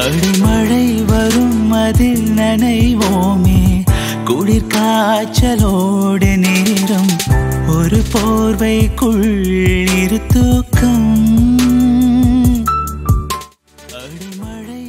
படுமழை வரும் அதில் நனைவோமே. குளிர் காய்ச்சலோடு நேரம் ஒரு போர்வைக்குள் இரு தூக்கம் படுமழை